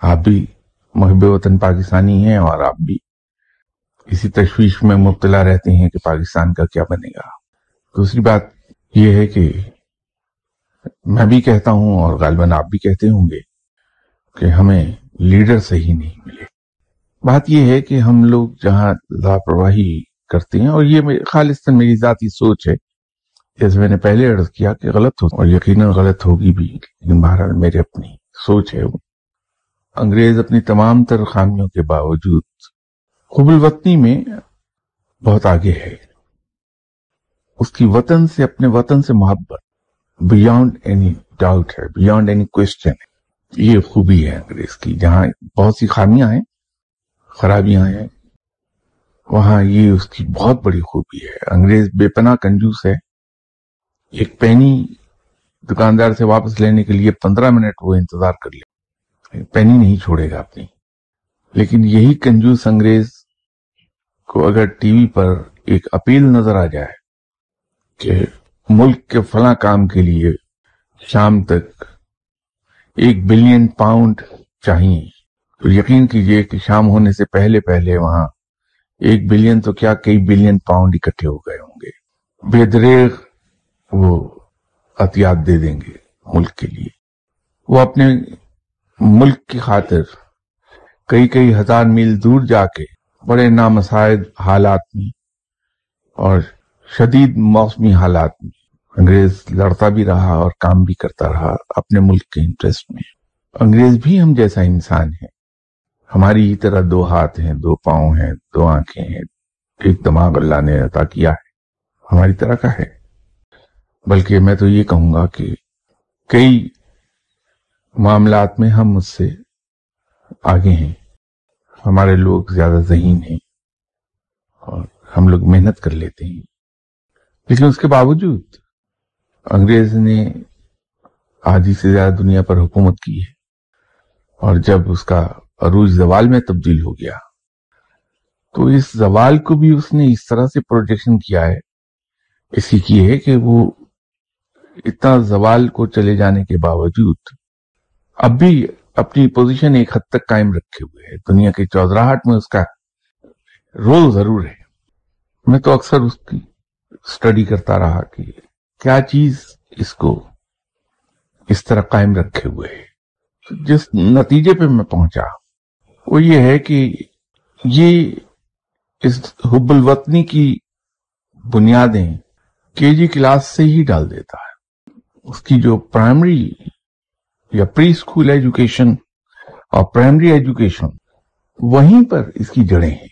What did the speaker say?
आप भी महब वतन पाकिस्तानी हैं और आप भी इसी तशवीश में मुबतला रहते हैं कि पाकिस्तान का क्या बनेगा। दूसरी बात यह है कि मैं भी कहता हूँ और गालबन आप भी कहते होंगे कि हमें लीडर सही नहीं मिले। बात यह है कि हम लोग जहाँ लापरवाही करते हैं और ये खालिस्तान मेरी जाती सोच है, जैसे मैंने पहले अर्ज़ किया कि गलत हो और यकीनन गलत होगी भी, लेकिन बहरहाल मेरी अपनी सोच है वो। अंग्रेज़ अपनी तमाम तर खामियों के बावजूद खुबुल वतनी में बहुत आगे है। उसकी वतन से, अपने वतन से मोहब्बत बियॉन्ड एनी डाउट है बियॉन्ड एनी क्वेश्चन है। ये खूबी है अंग्रेज़ की, जहाँ बहुत सी खामियाँ हैं, खराबियाँ हैं, वहाँ ये उसकी बहुत बड़ी खूबी है। अंग्रेज़ बेपना कंजूस है। एक पैनी दुकानदार से वापस लेने के लिए पंद्रह मिनट वो इंतज़ार कर ले पैनी नहीं छोड़ेगा अपनी। लेकिन यही कंजूस अंग्रेज़ को अगर टीवी पर एक अपील नज़र आ जाए कि मुल्क के फला काम के लिए शाम तक एक बिलियन पाउंड चाहिए तो यकीन कीजिए कि शाम होने से पहले पहले वहाँ एक बिलियन तो क्या कई बिलियन पाउंड इकट्ठे हो गए होंगे। बेदरेग वो अतियात दे देंगे मुल्क के लिए। वो अपने मुल्क की खातिर कई कई हज़ार मील दूर जाके बड़े नामसायद हालात में और शदीद मौसमी हालात में अंग्रेज़ लड़ता भी रहा और काम भी करता रहा अपने मुल्क के इंटरेस्ट में। अंग्रेज़ भी हम जैसा इंसान है। हमारी ही तरह दो हाथ हैं, दो पाँव हैं, दो आँखें हैं, एक दिमाग अल्लाह ने अता किया है। हमारी तरह का है। बल्कि मैं तो ये कहूँगा कि कई मामलात में हम उससे आगे हैं। हमारे लोग ज़्यादा जहीन हैं और हम लोग मेहनत कर लेते हैं। लेकिन उसके बावजूद अंग्रेज़ ने आधी से ज़्यादा दुनिया पर हुकूमत की है और जब उसका अरूज जवाल में तब्दील हो गया तो इस जवाल को भी उसने इस तरह से प्रोजेक्शन किया है। इसी की है कि वो इतना जवाल को चले जाने के बावजूद अब भी अपनी पोजीशन एक हद तक कायम रखे हुए है। दुनिया की चौधराहट में उसका रोल ज़रूर है। मैं तो अक्सर उसकी स्टडी करता रहा कि क्या चीज़ इसको इस तरह कायम रखे हुए है। जिस नतीजे पे मैं पहुँचा, वो ये है कि ये इस हुब्बुल वतनी की बुनियादें केजी क्लास से ही डाल देता है। उसकी जो प्राइमरी या प्री स्कूल एजुकेशन और प्राइमरी एजुकेशन वहीं पर इसकी जड़ें हैं।